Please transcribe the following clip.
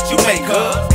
that you make, huh?